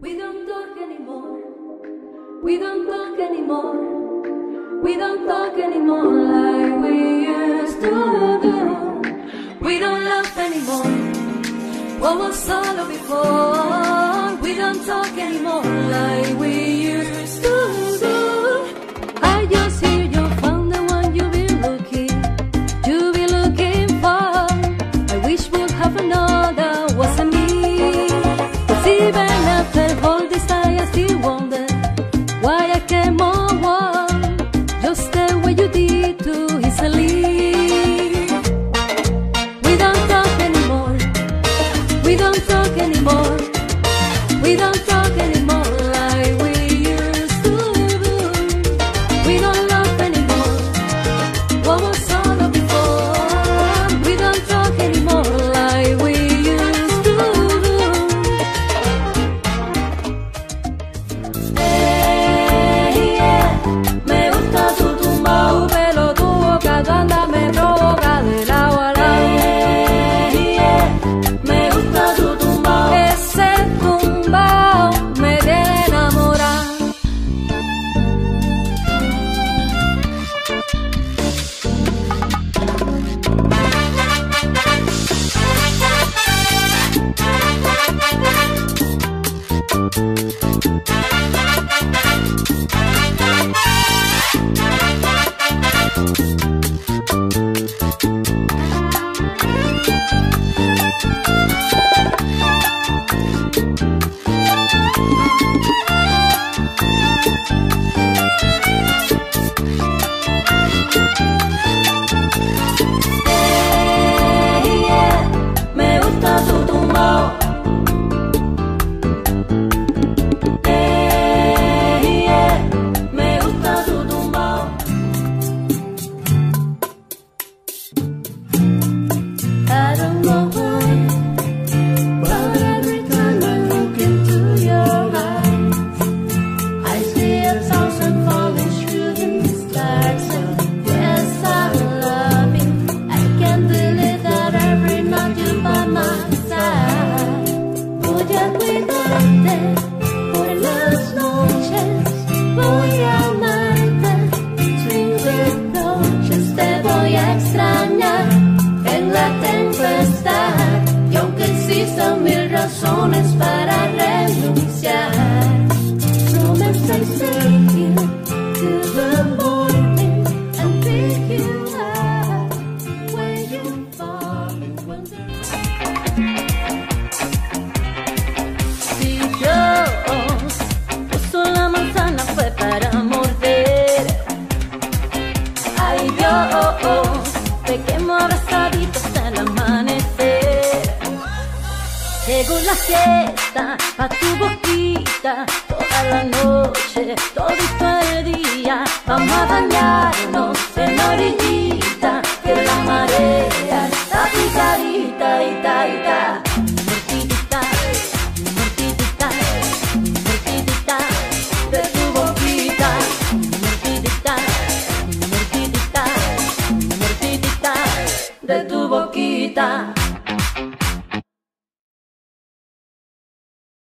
We don't talk anymore. We don't talk anymore. We don't talk anymore like we used to do. We don't laugh anymore. What was solo before? We don't talk anymore like we used to. Me Hey, you. me gusta tu. Traigo la siesta a tu boquita toda la noche, todo el día. Vamos a bañarnos en la orillita que la marea está picadita y taita. Mortidita, mortidita, mortidita de tu boquita. Mortidita, mortidita, mortidita de tu boquita.